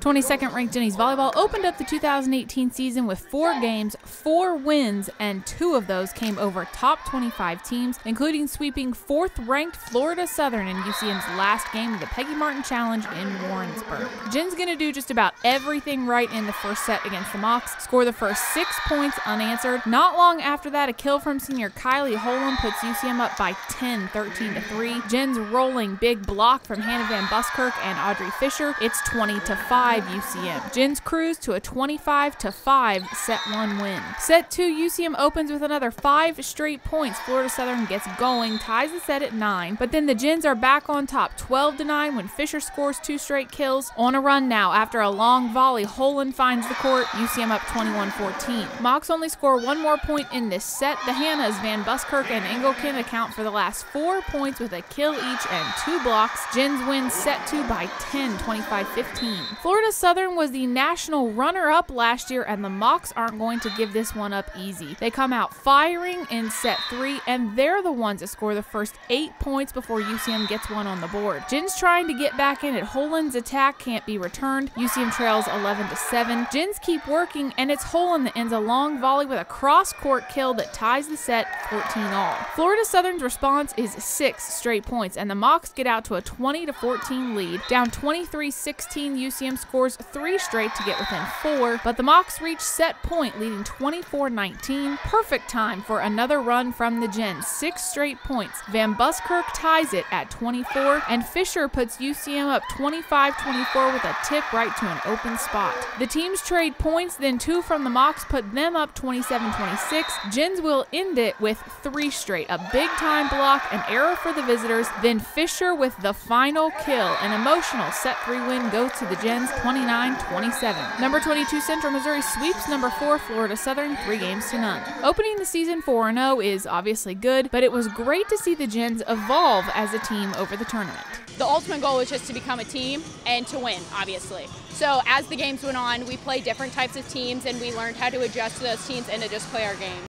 22nd ranked Jennies Volleyball opened up the 2018 season with four games, four wins, and two of those came over top 25 teams, including sweeping fourth ranked Florida Southern in UCM's last game of the Peggy Martin Challenge in Warrensburg. Jens going to do just about everything right in the first set against the Mocs, score the first six points unanswered. Not long after that, a kill from senior Kylie Holan puts UCM up by 10, 13 to 3. Jens rolling big block from Hannah Van Buskirk and Audrey Fisher. It's 20 to 5. 5 UCM. Jens cruise to a 25 to 5 set 1 win. Set 2 UCM opens with another 5 straight points. Florida Southern gets going, ties the set at 9, but then the Jens are back on top 12 to 9 when Fisher scores two straight kills. On a run now after a long volley, Holan finds the court. UCM up 21-14. Mocs only score one more point in this set. The Hannahs, Van Buskirk and Engelken account for the last 4 points with a kill each and 2 blocks. Jens win set 2 by 10, 25-15. Florida Florida Southern was the national runner up last year, and the Mocs aren't going to give this one up easy. They come out firing in set three, and they're the ones that score the first eight points before UCM gets one on the board. Jens trying to get back in at Holan's attack can't be returned. UCM trails 11 to 7. Jens keep working, and it's Holan that ends a long volley with a cross court kill that ties the set 14 all. Florida Southern's response is six straight points, and the Mocs get out to a 20 to 14 lead. Down 23 16, UCM scores three straight to get within four, but the Mocs reach set point, leading 24 19. Perfect time for another run from the Jens. Six straight points. Van Buskirk ties it at 24, and Fisher puts UCM up 25 24 with a tip right to an open spot. The teams trade points, then two from the Mocs put them up 27 26. Jens will end it with three straight. A big time block, an error for the visitors, then Fisher with the final kill. An emotional set three win goes to the Jens 29 27. Number 22 Central Missouri sweeps number 4 Florida Southern 3 games to none. Opening the season 4 0 is obviously good, but it was great to see the Jens evolve as a team over the tournament. The ultimate goal was just to become a team and to win, obviously. So as the games went on, we played different types of teams and we learned how to adjust to those teams and to just play our game.